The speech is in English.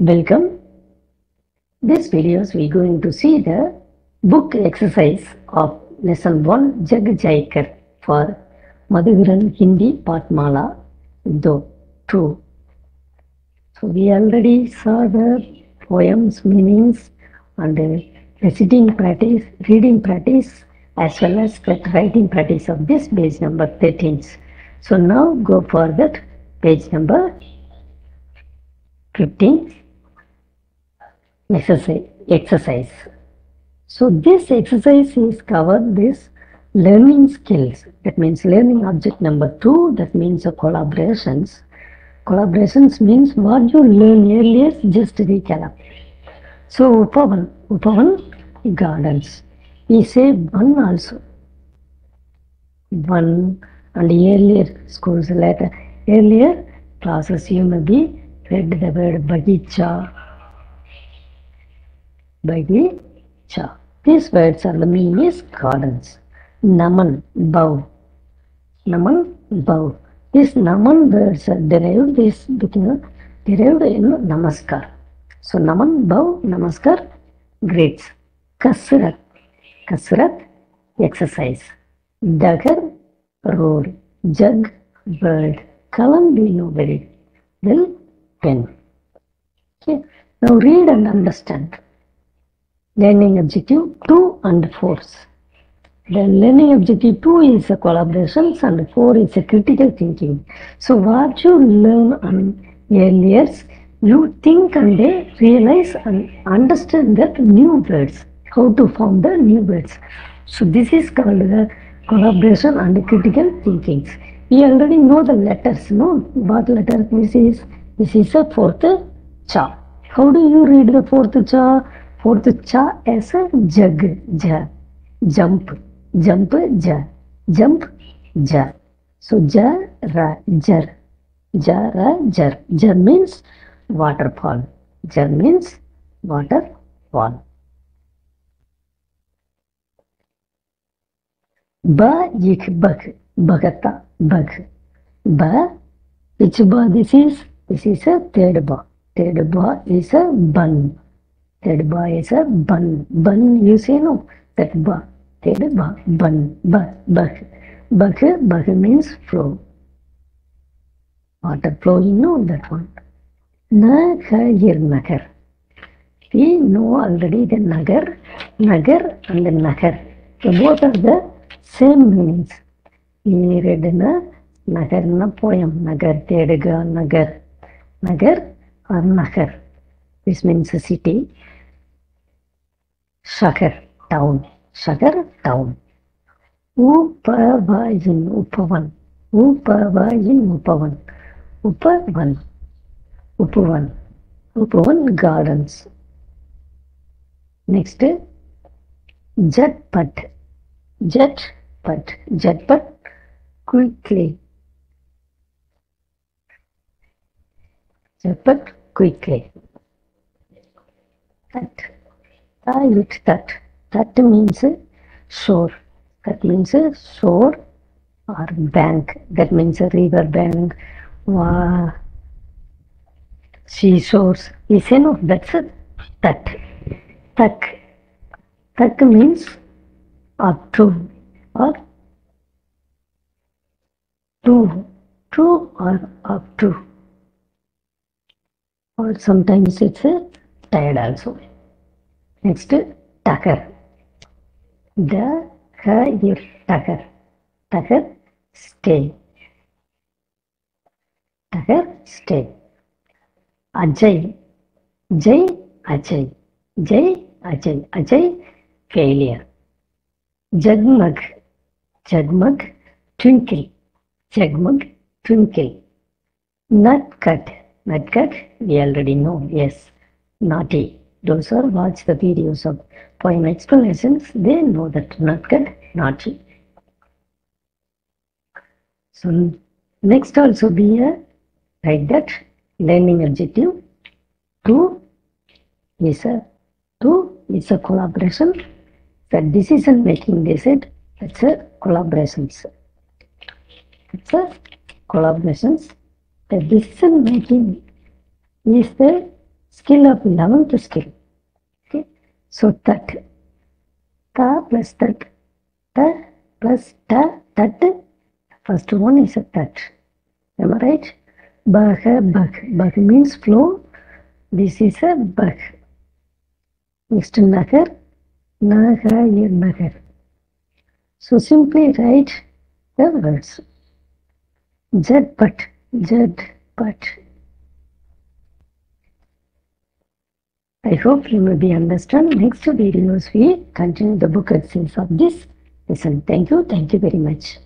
Welcome. This videos we are going to see the book exercise of lesson 1 Jag Jaikar for Madhuviran Hindi Patmala Do 2. So we already saw the poems meanings and uh, reciting practice, reading practice as well as the writing practice of this page number 13. So now go for that page number 15 exercise exercise. So this exercise is covered this learning skills. That means learning object number two that means collaborations. Collaborations means what you learn earlier just recap. So upavan upavan gardens we say one also. One and earlier schools later. Earlier classes you may be read the word bagicha bagicha these words are the meaning is gardens. Naman bow naman bow this naman words are derived this derived in namaskar. So naman bow namaskar greets kasrat. Kasrat exercise. Dagar road jug bird. Kalam very well pen. Okay. Now read and understand learning objective 2 and 4 the learning objective 2 is a collaborations and 4 is a critical thinking. So what you learn on earlier you think and they realize and understand that new words how to form the new words. So this is called the collaboration and critical thinking we already know the letters no? What letter this is? This is a fourth cha. How do you read the fourth cha fourth चा एस जग ज jump jump ज jump ज सो ज र जर ज र जर जर means waterfall jal means waterfall ba yik bag bagata bag ba which ba this is this is a third ba third ba is a bun third ba is a bun bun you say no that ba third ba bun bah bag bag bag means flow water you know that one nagir nagar we know already the nagar nagar and the nagar so both are the same meanings we read in a nagar na a poem nagar tedga nagar nagar or nagar this means a city shagar town shagar town upavayin upavan upavayin upavan upavan upavan upavan gardens next jatpat jatpat jatpat quickly jatpat quickly it that. That means shore. That means a shore or bank. That means a river bank. Seashores. We say no that's a that. Tak tak means up to or to to or up to or sometimes it's a tired also next takar the here takar takar stay. Takar stay. Ajay. Jay ajay. Jay ajay. Ajay failure. Jagmag. Jagmag twinkle. Jagmag twinkle. Nutcut. Nutcut we already know. Yes naughty those who watch the videos of poem explanations. They know that nutcut naughty so next also be a like that learning objective two is a two is a collaboration. The decision making they said that's a collaborations. It's a collaborations. The decision making is the skill of 11th skill. So that, ta plus that, ta plus ta, that, first one is a that. Am I right? Bah, bah, bah means flow. This is a bah. Next, nagar, nagar, nagar. So simply write the words. Jad but, jad but. I hope you may be understand. Next videos we continue the book essays of this lesson. Thank you. Thank you very much.